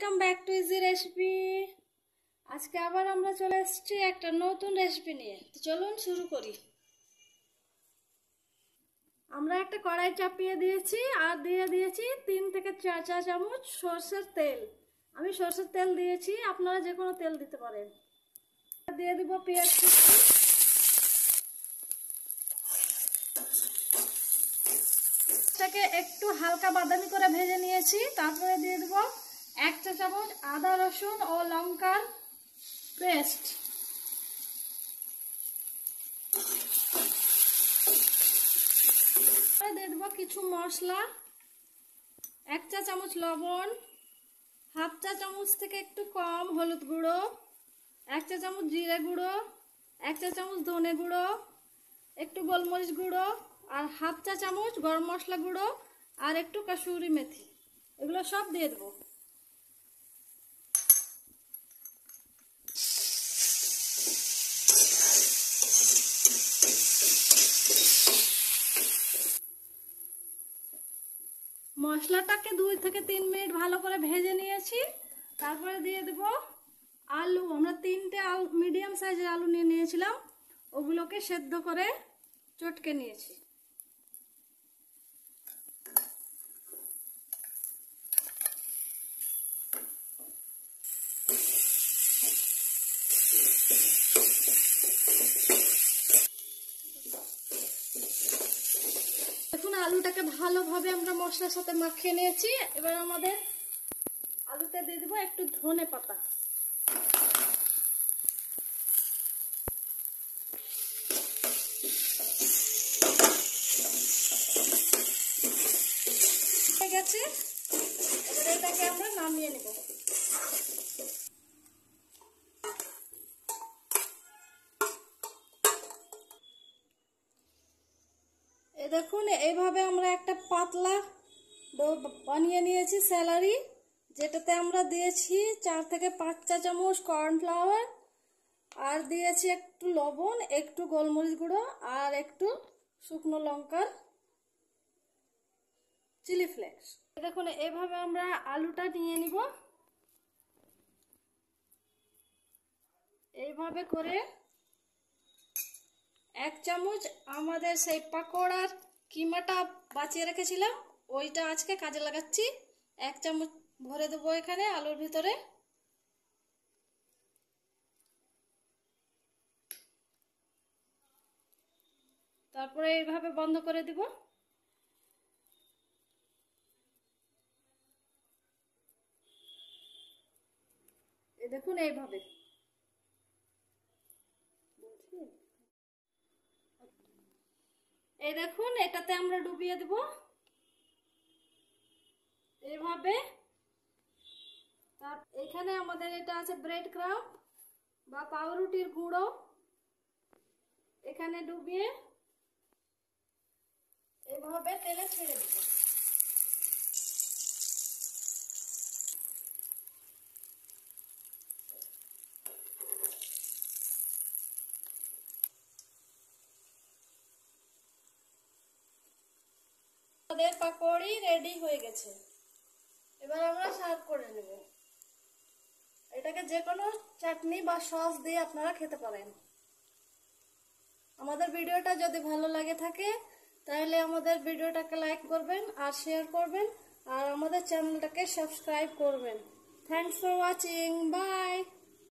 Welcome back to easy recipe আজকে আবার আমরা চলে এসেছি একটা নতুন রেসিপি নিয়ে। চলুন শুরু করি। আমরা একটা কড়াই চাপিয়ে দিয়েছি আর দিয়ে দিয়েছি তিন থেকে চার চা চামচ সর্ষের তেল। আমি সর্ষের তেল দিয়েছি, আপনারা যে কোনো তেল দিতে পারেন। দিয়ে দিব পেঁয়াজ কুচি। একটু হালকা বাদামি করে ভেজে নিয়েছি, তারপরে দিয়ে দেব এক চা চামচ আদা, রসুন ও লঙ্কার পেস্ট। দিয়ে দেবো কিছু মশলা। এক চা চামচ লবণ, হাফ চা চামচ থেকে একটু কম হলুদ গুঁড়ো, এক চা চামচ জিরে গুঁড়ো, এক চা চামচ ধনে গুঁড়ো, একটু গোলমরিচ গুঁড়ো, আর হাফ চা চামচ গরম মশলা গুঁড়ো, আর একটু কাসুরি মেথি। এগুলো সব দিয়ে দেবো। মশলাটাকে দুই থেকে তিন মিনিট ভালো করে ভেজে নিয়েছি। তারপরে দিয়ে দেব আলু। আমরা তিনটে আলু, মিডিয়াম সাইজের আলু নিয়ে নিয়েছিলাম। ওগুলোকে সেদ্ধ করে চটকে নিয়েছি। দেখুন আলুটাকে ভালোভাবে আমরা মশলার সাথে মাখিয়ে নিয়েছি। এবার আমাদের আলুতে দিয়ে দেবো একটু ধনে পাতা। গেছে। এবার এটাকে আমরা নামিয়ে নেব। দেখুন, এইভাবে আমরা একটা পাতলা ডো বানিয়ে নিয়েছি স্যালারি, যেটাতে আমরা দিয়েছি চার থেকে পাঁচ চা চামচ কর্নফ্লাওয়ার, আর দিয়েছি একটু লবণ, একটু গোলমরিচ গুঁড়ো, আর একটু শুকনো লঙ্কার চিলি ফ্লেক্স। দেখুন এভাবে আমরা আলুটা নিয়ে নিব। এইভাবে করে এক চামচ আমাদের সেই পাকোড়ার কিমাটা বাঁচিয়ে রেখেছিলাম, ওইটা আজকে কাজে লাগাচ্ছি। এক চামচ ভরে দেবো এখানে আলুর ভিতরে। তারপরে এইভাবে বন্ধ করে দিব। দেখুন এইভাবে। এই দেখুন, এটাতে আমরা ডুবিয়ে দেব। এইভাবে তার, এখানে আমাদের এটা আছে ব্রেড ক্রাম বা পাউরুটির গুঁড়ো। এখানে ডুবিয়ে এভাবে তেলে ছেড়ে দেব। আমাদের পাকোড়ি রেডি হয়ে গেছে। এবার আমরা সার্ভ করে নেব। এটাকে যে কোনো চাটনি বা সস দিয়ে আপনারা খেতে পারেন। আমাদের ভিডিওটা যদি ভালো লাগে থাকে, তাহলে আমাদের ভিডিওটাকে লাইক করবেন আর শেয়ার করবেন আর আমাদের চ্যানেলটাকে সাবস্ক্রাইব করবেন। Thanks for watching by